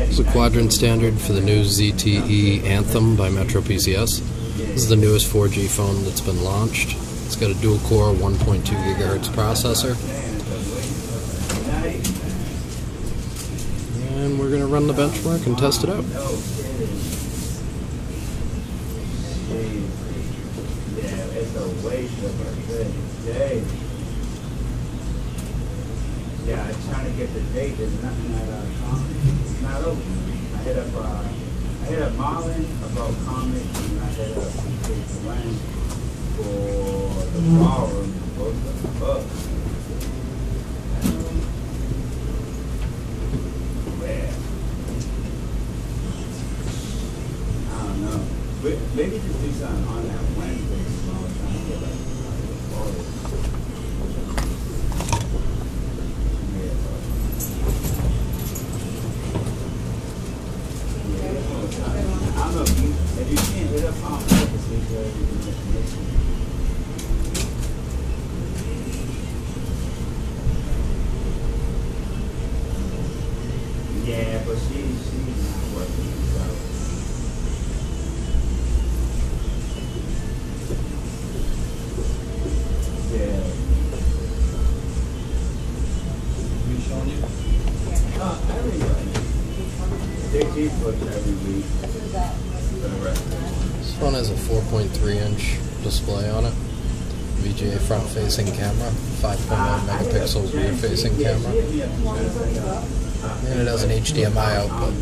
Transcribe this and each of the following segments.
It's a quadrant standard for the new ZTE Anthem by Metro PCS. This is the newest 4G phone that's been launched. It's got a dual core 1.2 gigahertz processor. And we're going to run the benchmark and test it out. Yeah, it's a waste of a good day. Yeah, I'm trying to get the date. There's nothing at uh, Comic. It's not open. I hit up, uh, I hit up Marlin about comics, and I hit up Kate Glenn for the ballroom, both of the books. Yeah. I don't know. Maybe just do something on that Wednesday. So I was trying to get like, like, forward. Yeah, but- Yeah, that's what I'm saying. I don't know if you, if you can't hit up on purpose, we could, you can just miss it. Yeah, but she, she's not working, so. Yeah. We showing you? Uh, everybody. They teach books every week for the rest of the This phone has a 4.3 inch display on it. VGA front facing camera, 5.9 megapixel rear facing camera, and it has an HDMI output.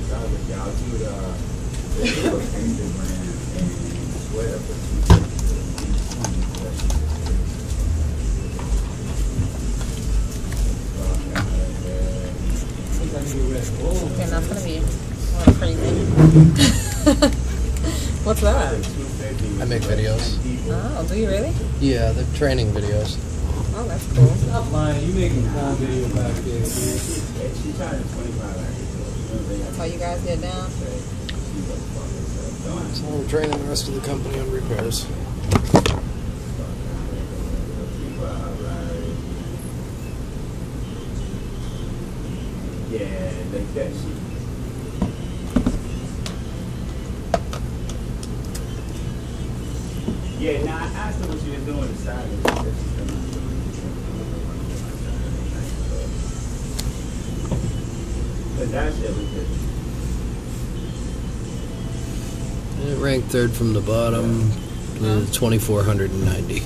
Okay, that's gonna be crazy. What's that? I make videos. Oh, do you really? Yeah, they're training videos. Oh, that's cool. Stop lying, you making porn video back there, dude. She tried twenty-five actually. That's how you guys get down. So I'm training the rest of the company on repairs. Yeah, like that shit. Yeah, now I asked her what she was doing to Saturday. She said she's gonna- But that shit was good. It ranked third from the bottom, uh, 2490.